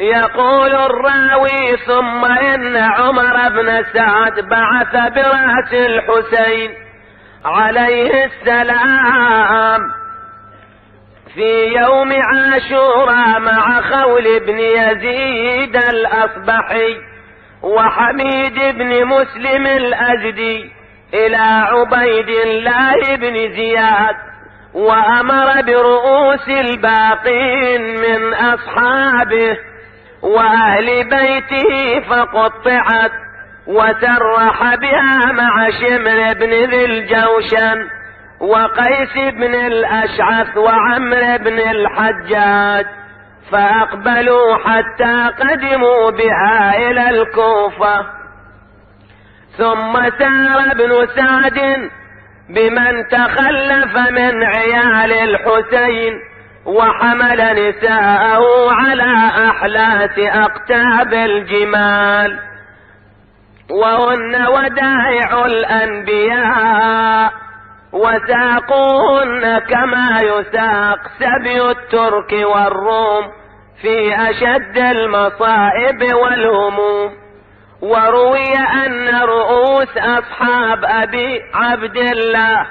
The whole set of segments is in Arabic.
يقول الراوي ثم إن عمر بن سعد بعث برأس الحسين عليه السلام في يوم عاشوراء مع خول بن يزيد الأصبحي وحميد بن مسلم الأزدي إلى عبيد الله بن زياد وأمر برؤوس الباقين من أصحابه وأهل بيته فقطعت وسرح بها مع شمر بن ذي الجوشن وقيس بن الأشعث وعمر بن الحجاج فأقبلوا حتى قدموا بها إلى الكوفة. ثم سار ابن سعد بمن تخلف من عيال الحسين وحمل نساءه على أحلاس أقتاب الجمال. وهن ودائع الأنبياء وساقوهن كما يساق سبي الترك والروم في أشد المصائب والهموم. وروي أن رؤوس أصحاب أبي عبد الله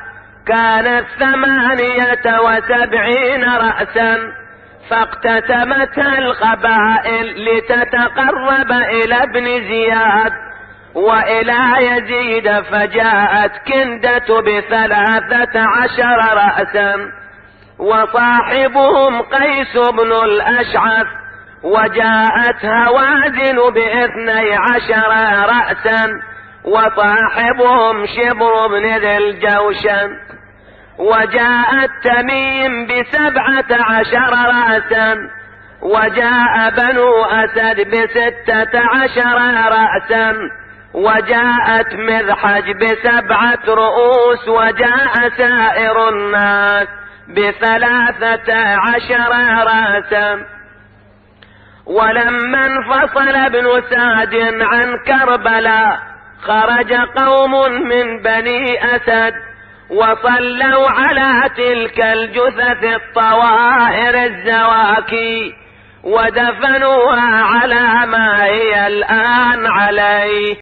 كانت ثمانية وسبعين رأسا فاقتتمتها القبائل لتتقرب إلى ابن زياد وإلى يزيد فجاءت كندة بثلاثة عشر رأسا وصاحبهم قيس بن الأشعث وجاءت هوازن باثني عشر رأسا وصاحبهم شبر بن ذي الجوشن. وجاءت تميم بسبعة عشر رأسا وجاء بنو أسد بستة عشر رأسا وجاءت مذحج بسبعة رؤوس وجاء سائر الناس بثلاثة عشر رأسا. ولما انفصل ابن سعد عن كربلاء خرج قوم من بني أسد وصلوا على تلك الجثث الطوائر الزواكي ودفنوها على ما هي الآن عليه.